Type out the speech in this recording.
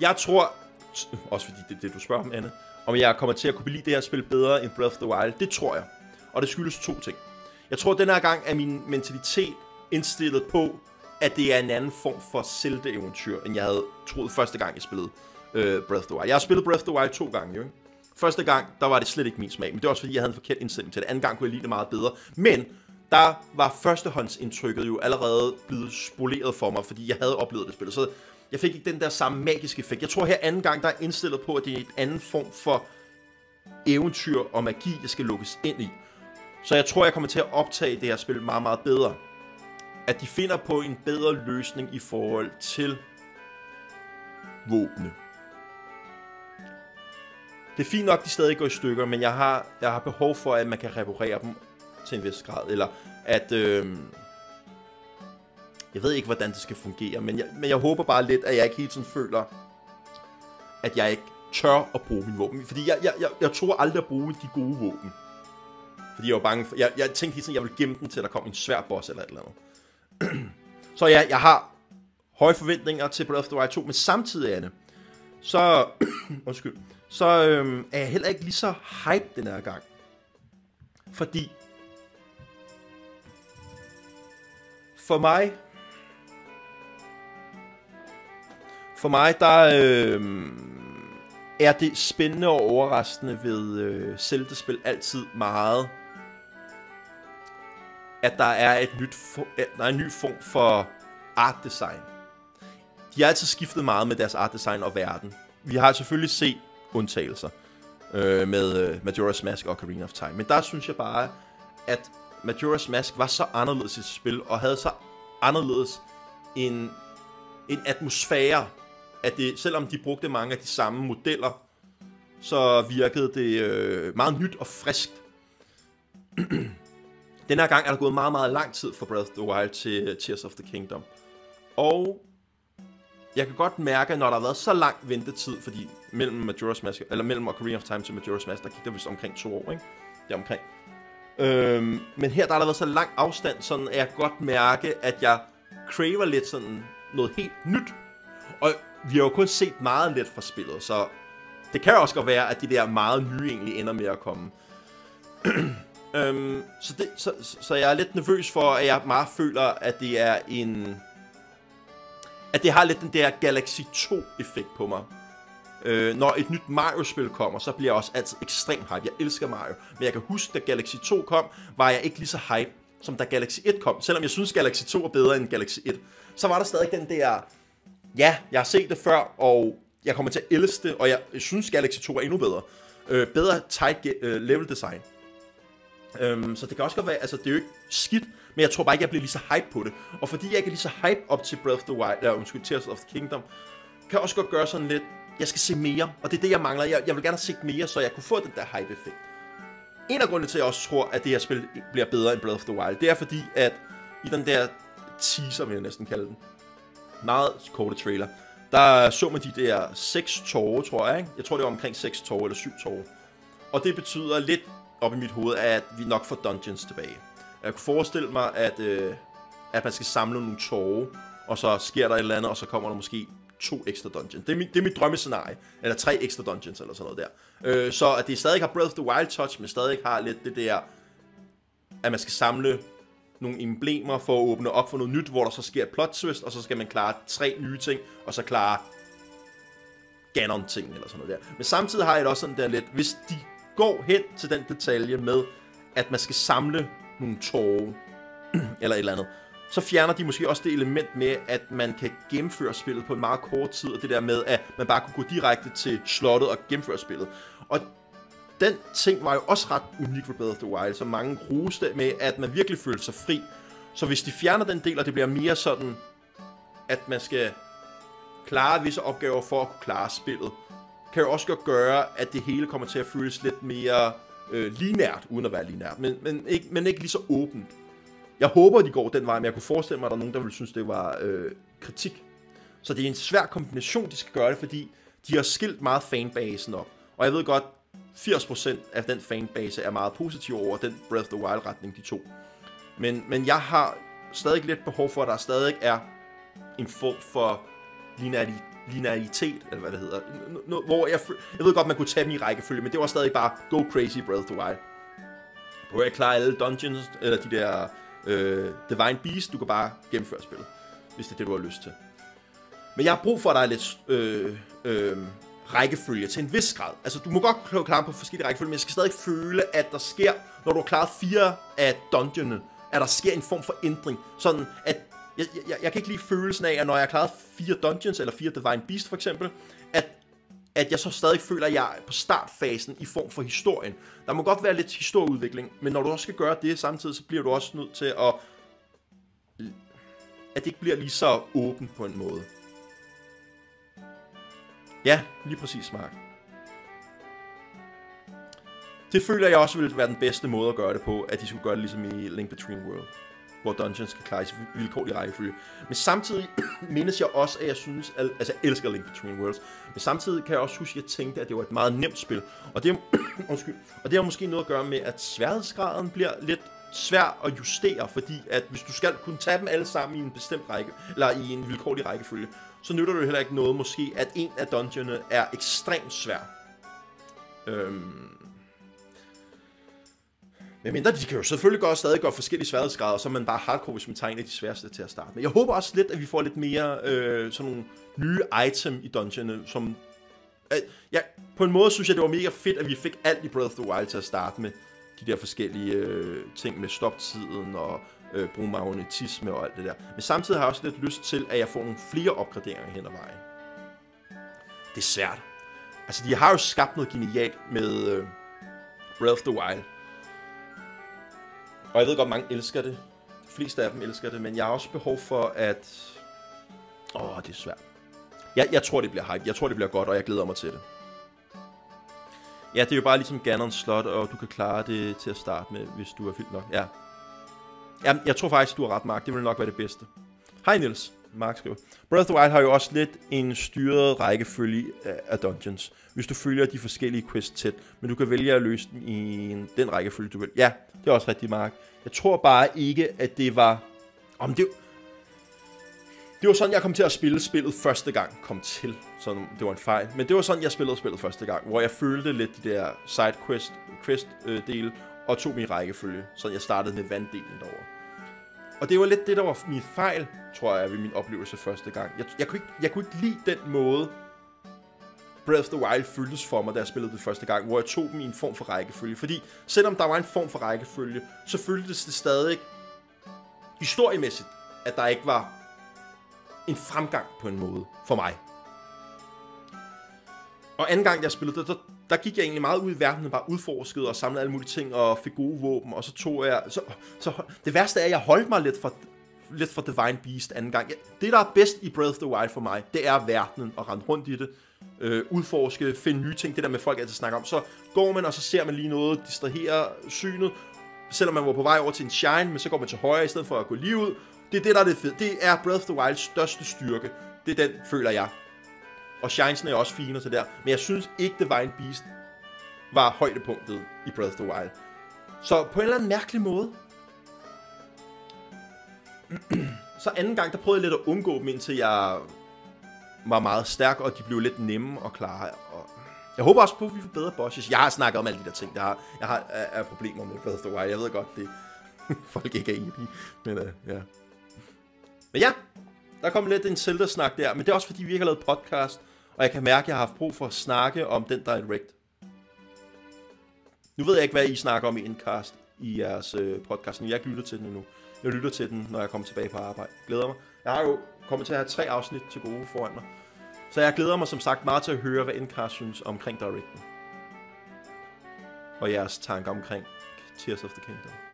Jeg tror, også fordi det er det, du spørger om, Anne, om jeg kommer til at kunne lide det her spil bedre end Breath of the Wild. Det tror jeg. Og det skyldes to ting. Jeg tror, at den her gang er min mentalitet indstillet på, at det er en anden form for Zelda-eventyr, end jeg havde troet første gang, jeg spillede øh, Breath of the Wild. Jeg har spillet Breath of the Wild to gange, jo ikke? Første gang, der var det slet ikke min smag, men det var også fordi, jeg havde en forkert indstilling til det. Anden gang kunne jeg lide det meget bedre. Men der var førstehåndsindtrykket jo allerede blevet spoleret for mig, fordi jeg havde oplevet det spil. Så jeg fik ikke den der samme magiske effekt. Jeg tror her anden gang, der er indstillet på, at det er en anden form for eventyr og magi, jeg skal lukkes ind i. Så jeg tror, jeg kommer til at optage det her spil meget, meget bedre. At de finder på en bedre løsning i forhold til våbne. Det er fint nok, at de stadig går i stykker, men jeg har, jeg har behov for, at man kan reparere dem til en vis grad. Eller at... Øh, jeg ved ikke, hvordan det skal fungere, men jeg, men jeg håber bare lidt, at jeg ikke hele tiden føler, at jeg ikke tør at bruge min våben. Fordi jeg, jeg, jeg, jeg tror aldrig at bruge de gode våben. Fordi jeg var bange for... Jeg, jeg tænkte hele tiden, at jeg ville gemme den til, at der kom en svær boss eller et eller andet. så ja, jeg har høje forventninger til Breath of the Wild 2, men samtidig, Anne, så... undskyld. Så øhm, er jeg heller ikke lige så hype den her gang. Fordi... For mig... For mig, der... øh, er det spændende og overraskende ved øh, Zelda-spil altid meget, at der er et nyt for, der er en ny form for art design. De har altid skiftet meget med deres art design og verden. Vi har selvfølgelig set undtagelser øh, med øh, Majora's Mask og Ocarina of Time, men der synes jeg bare, at Majora's Mask var så anderledes i spil, og havde så anderledes en, en atmosfære, at det, selvom de brugte mange af de samme modeller, så virkede det øh, meget nyt og friskt. Den her gang er der gået meget, meget lang tid fra Breath of the Wild til Tears of the Kingdom. Og jeg kan godt mærke, når der har været så lang ventetid, fordi mellem Majora's Mask, eller mellem Ocarina of Time til Majora's Mask, der gik der vist omkring to år, ikke? Det er omkring. Øhm, men her der har der været så lang afstand, sådan at jeg kan godt mærke, at jeg craver lidt sådan noget helt nyt. Og vi har jo kun set meget lidt fra spillet, så det kan også godt være, at de der meget nye egentlig ender med at komme. øhm, så, det, så, så jeg er lidt nervøs for, at jeg meget føler, at det er en... At det har lidt den der Galaxy 2-effekt på mig. Øh, når et nyt Mario-spil kommer, så bliver jeg også altid ekstremt hype. Jeg elsker Mario. Men jeg kan huske, da Galaxy 2 kom, var jeg ikke lige så hype, som da Galaxy 1 kom. Selvom jeg synes, Galaxy 2 er bedre end Galaxy 1. Så var der stadig den der... Ja, jeg har set det før, og jeg kommer til at elske det, og jeg synes Galaxy 2 er endnu bedre. Øh, bedre tight øh, level design. Øhm, så det kan også godt være, altså det er jo ikke skidt, men jeg tror bare ikke, jeg bliver lige så hype på det. Og fordi jeg ikke er lige så hype op til Breath of the Wild, eller undskyld, Tears of the Kingdom, kan også godt gøre sådan lidt, jeg skal se mere, og det er det, jeg mangler. Jeg, jeg vil gerne have set mere, så jeg kunne få den der hype-effekt. En af grundene til, at jeg også tror, at det her spil bliver bedre end Breath of the Wild, det er fordi, at i den der teaser, vil jeg næsten kalde den, meget korte trailer, der så man de der seks tårer, tror jeg, ikke? Jeg tror, det var omkring seks tårer eller syv tårer. Og det betyder lidt op i mit hoved, at vi nok får dungeons tilbage. Jeg kunne forestille mig, at, øh, at man skal samle nogle tårer, og så sker der et eller andet, og så kommer der måske to ekstra dungeons. Det er, mit, det er mit drømmescenarie. Eller tre ekstra dungeons, eller sådan noget der. Øh, så at det stadig har Breath of the Wild touch, men stadig har lidt det der, at man skal samle nogle emblemer for at åbne op for noget nyt, hvor der så sker et plot twist, og så skal man klare tre nye ting, og så klare Ganon-ting, eller sådan noget der. Men samtidig har jeg det også sådan der lidt, hvis de går hen til den detalje med, at man skal samle nogle tårer, eller et eller andet, så fjerner de måske også det element med, at man kan gennemføre spillet på en meget kort tid, og det der med, at man bare kunne gå direkte til slottet og gennemføre spillet. Og den ting var jo også ret unik for Breath of the Wild, så mange roste med, at man virkelig følte sig fri. Så hvis de fjerner den del, og det bliver mere sådan, at man skal klare visse opgaver for at kunne klare spillet, kan jo også godt gøre, at det hele kommer til at føles lidt mere øh, linært, uden at være linært, men, men, ikke, men ikke lige så åbent. Jeg håber, de går den vej, men jeg kunne forestille mig, at der er nogen, der vil synes, det var øh, kritik. Så det er en svær kombination, de skal gøre det, fordi de har skilt meget fanbasen op. Og jeg ved godt, 80% af den fanbase er meget positiv over den Breath of the Wild-retning, de to. Men, men jeg har stadig lidt behov for, at der stadig er en form for linearitet, eller hvad det hedder. Hvor jeg, jeg ved godt, man kunne tage dem i rækkefølge, men det var stadig bare go crazy Breath of the Wild. Du at klare alle dungeons, eller de der øh, Divine Beast, du kan bare gennemføre spillet, hvis det er det, du har lyst til. Men jeg har brug for, at der er lidt øh, øh, rækkefølge til en vis grad. Altså, du må godt klare på forskellige rækkefølge, men jeg skal stadig føle, at der sker, når du har klaret fire af dungeonene, at der sker en form for ændring. Sådan, at jeg, jeg, jeg kan ikke lide følelsen af, at når jeg har klaret fire dungeons, eller fire Divine Beast for eksempel, at, at jeg så stadig føler, at jeg er på startfasen i form for historien. Der må godt være lidt historieudvikling, men når du også skal gøre det samtidig, så bliver du også nødt til at... At det ikke bliver lige så åbent på en måde. Ja, lige præcis, Mark. Det føler jeg også ville være den bedste måde at gøre det på, at de skulle gøre det ligesom i Link Between World, hvor dungeons skal klares vilkårlig rækkefølge. Men samtidig mindes jeg også, at jeg synes, at, altså jeg elsker Link Between Worlds, men samtidig kan jeg også huske, at jeg tænkte, at det var et meget nemt spil. Og det, er, undskyld, og det har måske noget at gøre med, at sværhedsgraden bliver lidt svær at justere, fordi at hvis du skal kunne tage dem alle sammen i en bestemt række, eller i en vilkårlig rækkefølge, så nytter det heller ikke noget måske, at en af dungeonene er ekstremt svær. Øhm. Men mindre, de kan jo selvfølgelig godt stadig gøre forskellige sværhedsgrader, så er man bare hardcore, hvis man tager en af de sværeste til at starte med. Jeg håber også lidt, at vi får lidt mere øh, sådan nogle nye item i dungeonene, som... Øh, ja, på en måde synes jeg, det var mega fedt, at vi fik alt i Breath of the Wild til at starte med. De der forskellige øh, ting med stoptiden og øh, bruge magnetisme og alt det der. Men samtidig har jeg også lidt lyst til, at jeg får nogle flere opgraderinger hen ad vejen. Det er svært. Altså, de har jo skabt noget genialt med øh, Breath of the Wild. Og jeg ved godt, mange elsker det. De fleste af dem elsker det, men jeg har også behov for at... Åh, det er svært. Jeg, jeg tror, det bliver hype. Jeg tror, det bliver godt, og jeg glæder mig til det. Ja, det er jo bare ligesom Ganons slot, og du kan klare det til at starte med, hvis du er fyldt nok. Ja, Ja, jeg tror faktisk, du har ret, Mark. Det vil nok være det bedste. Hej Niels. Mark skriver. Breath of the Wild har jo også lidt en styret rækkefølge af dungeons, hvis du følger de forskellige quests tæt, men du kan vælge at løse dem i den rækkefølge, du vil. Ja, det er også rigtigt, Mark. Jeg tror bare ikke, at det var... Om det, det var sådan, jeg kom til at spille spillet første gang. Kom til, så det var en fejl. Men det var sådan, jeg spillede spillet første gang, hvor jeg følte lidt de der side quest, quest øh, dele, og tog min rækkefølge, så jeg startede med vanddelen derovre. Og det var lidt det, der var min fejl, tror jeg, ved min oplevelse første gang. Jeg, jeg, kunne, ikke, jeg kunne ikke lide den måde, Breath of the Wild føltes for mig, da jeg spillede det første gang, hvor jeg tog dem i en form for rækkefølge. Fordi selvom der var en form for rækkefølge, så føltes det stadig historiemæssigt, at der ikke var en fremgang på en måde for mig. Og anden gang, jeg spillede det, der, der gik jeg egentlig meget ud i verden og bare udforskede og samlede alle mulige ting og fik gode våben, og så tog jeg... Så, så det værste er, at jeg holdt mig lidt for, lidt for Divine Beast anden gang. Det, der er bedst i Breath of the Wild for mig, det er verdenen og rende rundt i det. Øh, udforske, finde nye ting, det der med folk altid snakker om. Så går man, og så ser man lige noget, distraherer synet, selvom man var på vej over til en shine, men så går man til højre i stedet for at gå lige ud. Det er det, der er det fede. Det er Breath of the Wilds største styrke. Det er den, føler jeg. Og Shines'en er også fine og så der. Men jeg synes ikke, Divine Beast var højdepunktet i Breath of the Wild. Så på en eller anden mærkelig måde. så anden gang, der prøvede jeg lidt at undgå dem, indtil jeg var meget stærk, og de blev lidt nemme at klare. Og jeg håber også på, at vi får bedre bosses. Jeg har snakket om alle de der ting, der har, jeg har er, er problemer med Breath of the Wild. Jeg ved godt, det folk ikke er enige. Men uh, ja. Men ja, der kom lidt en Zelda-snak der, men det er også fordi, vi ikke har lavet podcast, og jeg kan mærke, at jeg har haft brug for at snakke om den Direct. Nu ved jeg ikke, hvad I snakker om i Indcast i jeres øh, podcast, men jeg lytter til den nu. Jeg lytter til den, når jeg kommer tilbage på arbejde. Glæder mig. Jeg har jo kommet til at have tre afsnit til gode foran mig. Så jeg glæder mig som sagt meget til at høre, hvad Indcast synes omkring Directen. Og jeres tanker omkring Tears of the Kingdom.